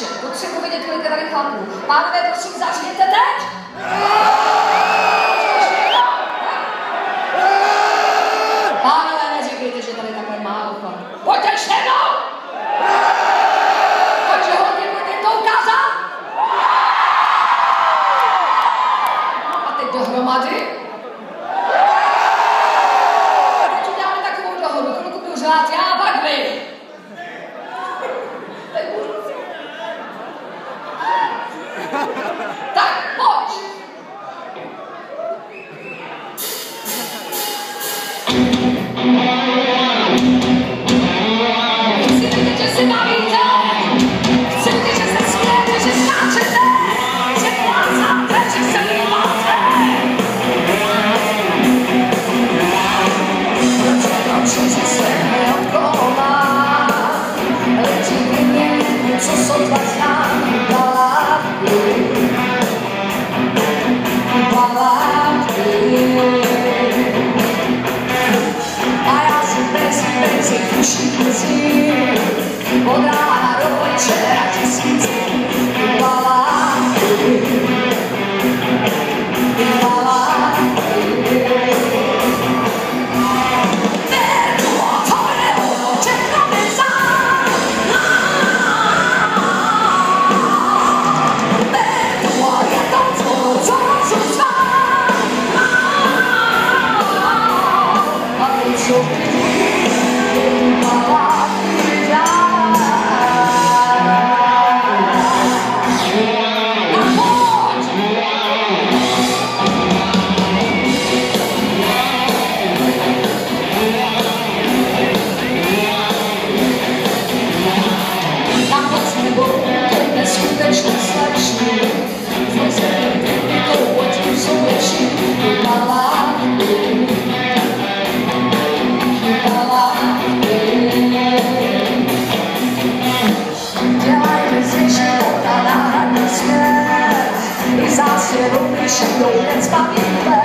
tiše. Potřebuji vidět, kolik je tady chlapů. Pánové, prosím, začněte teď! Pánové, neříkejte, že tady takhle málo chlapů. Pojďte se mnou! Pojďte hodně, pojďte to ukázat! A teď dohromady. Teď uděláme takovou dohodu. Chvilku budu řvát já, She was here, oh, God, oh, Escuta, escuta, escuta, escuta. road, we should go, let's pop.